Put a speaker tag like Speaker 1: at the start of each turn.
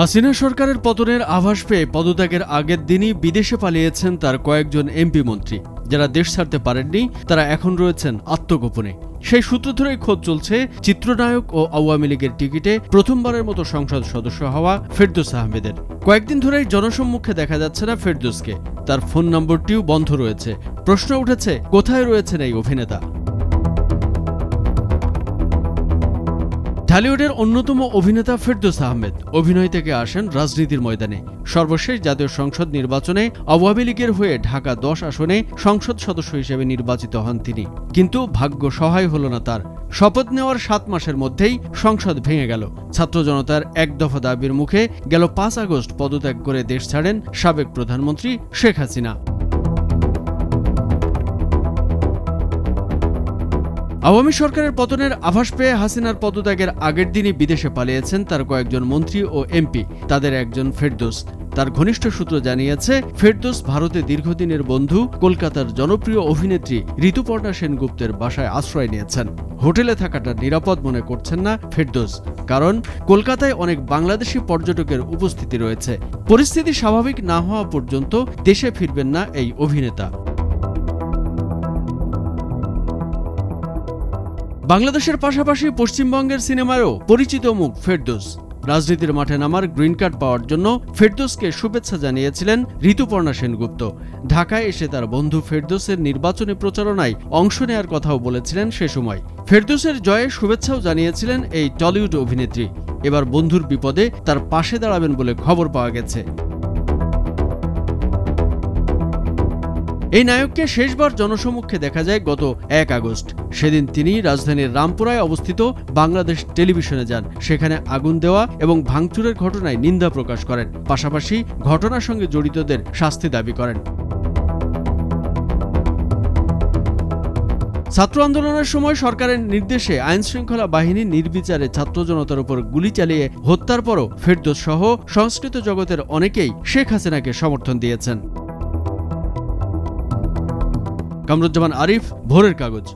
Speaker 1: হাসিনা সরকারের পতনের আভাস পেয়ে পদত্যাগের আগের দিনই বিদেশে পালিয়েছেন তার কয়েকজন এমপি মন্ত্রী। যারা দেশ ছাড়তে পারেননি, তারা এখন রয়েছেন আত্মগোপনে। সেই সূত্র ধরেই খোঁজ চলছে চিত্রনায়ক ও আওয়ামী লীগের টিকিটে প্রথমবারের মতো সংসদ সদস্য হওয়া ফেরদৌস আহমেদের। কয়েকদিন ধরেই জনসম্মুখে দেখা যাচ্ছে না ফেরদৌসকে। তার ফোন নম্বরটিও বন্ধ রয়েছে। প্রশ্ন উঠেছে, কোথায় রয়েছেন এই অভিনেতা? ঢালিউডের অন্যতম অভিনেতা ফেরদৌস আহমেদ অভিনয় থেকে আসেন রাজনীতির ময়দানে। সর্বশেষ জাতীয় সংসদ নির্বাচনে আওয়ামী লীগের হয়ে ঢাকা দশ আসনে সংসদ সদস্য হিসেবে নির্বাচিত হন তিনি। কিন্তু ভাগ্য সহায় হল না তার। শপথ নেওয়ার সাত মাসের মধ্যেই সংসদ ভেঙে গেল। ছাত্র জনতার এক দফা দাবির মুখে গেল পাঁচ আগস্ট পদত্যাগ করে দেশ ছাড়েন সাবেক প্রধানমন্ত্রী শেখ হাসিনা। আওয়ামী সরকারের পতনের আভাস পেয়ে হাসিনার পদত্যাগের আগের দিনই বিদেশে পালিয়েছেন তার কয়েকজন মন্ত্রী ও এমপি, তাদের একজন ফেরদোস। তার ঘনিষ্ঠ সূত্র জানিয়েছে, ফেরদোস ভারতে দীর্ঘদিনের বন্ধু, কলকাতার জনপ্রিয় অভিনেত্রী ঋতুপর্ণা সেনগুপ্তের বাসায় আশ্রয় নিয়েছেন। হোটেলে থাকাটা নিরাপদ মনে করছেন না ফেরদোস, কারণ কলকাতায় অনেক বাংলাদেশি পর্যটকের উপস্থিতি রয়েছে। পরিস্থিতি স্বাভাবিক না হওয়া পর্যন্ত দেশে ফিরবেন না এই অভিনেতা। বাংলাদেশের পাশাপাশি পশ্চিমবঙ্গের সিনেমায়ও পরিচিত মুখ ফেরদোস। রাজনীতির মাঠে নামার গ্রিন কার্ড পাওয়ার জন্য ফেরদোসকে শুভেচ্ছা জানিয়েছিলেন ঋতুপর্ণা সেনগুপ্ত। ঢাকায় এসে তার বন্ধু ফেরদোসের নির্বাচনী প্রচারণায় অংশ নেয়ার কথাও বলেছিলেন সে সময়। ফেরদোসের জয়ে শুভেচ্ছাও জানিয়েছিলেন এই টলিউড অভিনেত্রী। এবার বন্ধুর বিপদে তার পাশে দাঁড়াবেন বলে খবর পাওয়া গেছে। এই নায়ককে শেষবার জনসমক্ষে দেখা যায় গত এক আগস্ট। সেদিন তিনি রাজধানীর রামপুরায় অবস্থিত বাংলাদেশ টেলিভিশনে যান। সেখানে আগুন দেওয়া এবং ভাঙচুরের ঘটনায় নিন্দা প্রকাশ করেন। পাশাপাশি ঘটনার সঙ্গে জড়িতদের শাস্তি দাবি করেন। ছাত্র আন্দোলনের সময় সরকারের নির্দেশে আইন শৃঙ্খলা বাহিনী নির্বিচারে ছাত্র জনতার উপর গুলি চালিয়ে হত্যার পরও ফেরদোস সহ সংস্কৃত জগতের অনেকেই শেখ হাসিনাকে সমর্থন দিয়েছেন। কামরুজ্জামান আরিফ ভোরের কাগজ।